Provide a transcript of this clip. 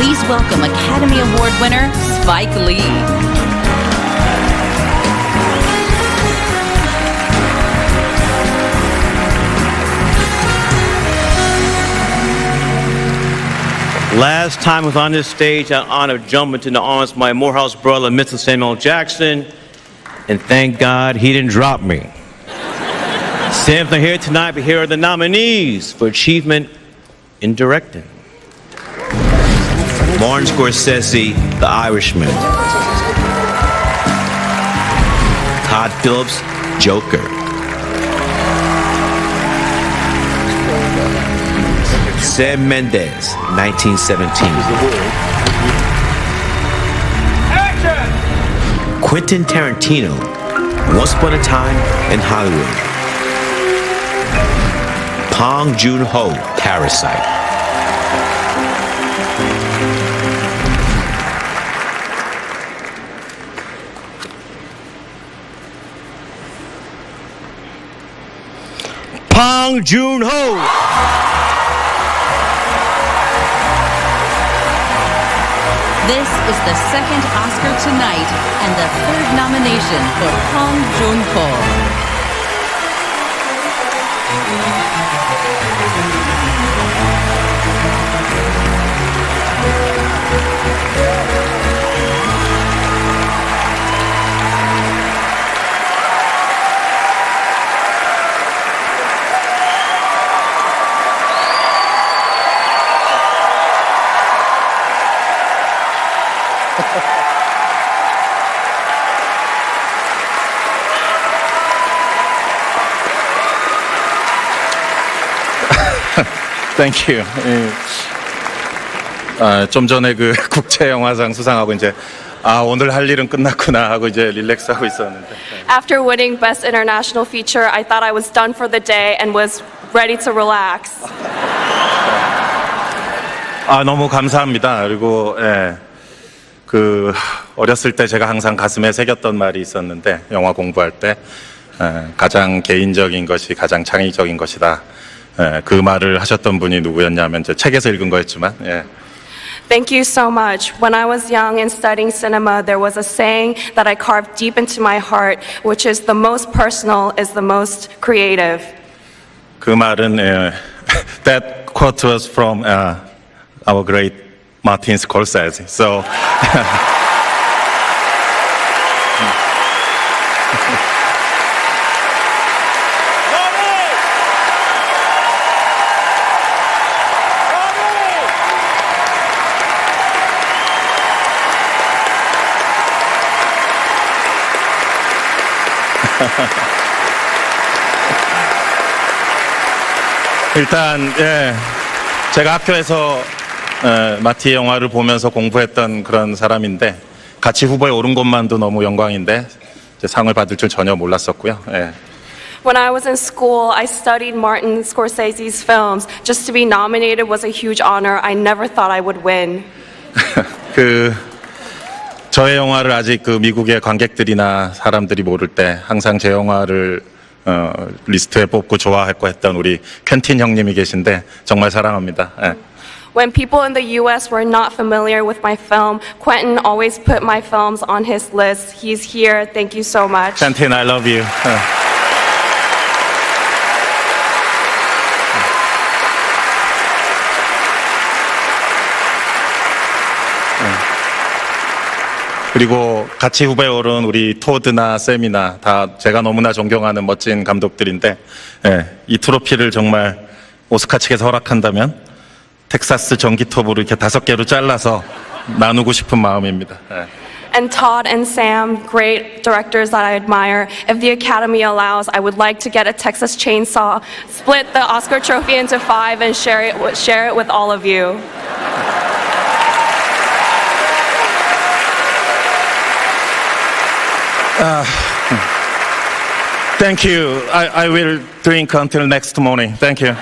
Please welcome Academy Award winner Spike Lee. Last time I was on this stage, I honored jumping into the arms of my Morehouse brother, Mr. Samuel Jackson, and thank God he didn't drop me. Sam's here tonight, but here are the nominees for achievement in directing. Martin Scorsese, The Irishman. Todd Phillips, Joker. Sam Mendes, 1917. Quentin Tarantino, Once Upon a Time in Hollywood. Bong Joon Ho, Parasite. Bong Joon Ho. This is the second Oscar tonight and the third nomination for Bong Joon Ho. 땡큐. 예. 아, 좀 전에 그 국제 영화상 수상하고 이제 아 오늘 할 일은 끝났구나 하고 이제 릴렉스하고 있었는데 After winning Best International Feature, I thought I was done for the day and was ready to relax. 아 너무 감사합니다. 그리고 예, 그 어렸을 때 제가 항상 가슴에 새겼던 말이 있었는데 영화 공부할 때 예, 가장 개인적인 것이 가장 창의적인 것이다. 예, 그 말을 하셨던 분이 누구였냐면 제 책에서 읽은 거였지만 예, Thank you so much. When I was young and studying cinema, there was a saying that I carved deep into my heart, which is the most personal is the most creative. 그 말은 예, that quote was from uh, our great Martin Scorsese. So 일단 예, 제가 학교에서 에, 마티 영화를 보면서 공부했던 그런 사람인데 같이 후보에 오른 것만도 너무 영광인데 상을 받을 줄 전혀 몰랐었고요. 예. When I was in school, I studied Martin Scorsese's films. Just to be nominated was a huge honor. I never thought I would win. 그 저의 영화를 아직 그 미국의 관객들이나 사람들이 모를 때 항상 제 영화를 어, 리스트에 뽑고 좋아했고 했던 우리 켄틴 형님이 계신데 정말 사랑합니다. 예. When people in the US were not familiar with my film, Quentin always put my films on his list. He's here. Thank you so much. 켄틴, I love you. 예. 그리고 같이 후배에 오른 우리 토드나 쌤이나 다 제가 너무나 존경하는 멋진 감독들인데 예, 이 트로피를 정말 오스카 측에서 허락한다면 텍사스 전기톱으로 이렇게 다섯 개로 잘라서 나누고 싶은 마음입니다. 예. And Todd and Sam, great directors that I admire. If the Academy allows, I would like to get a Texas chainsaw, split the Oscar trophy into five, and share it, share it with all of you. Thank you. I, I will drink until next morning. Thank you.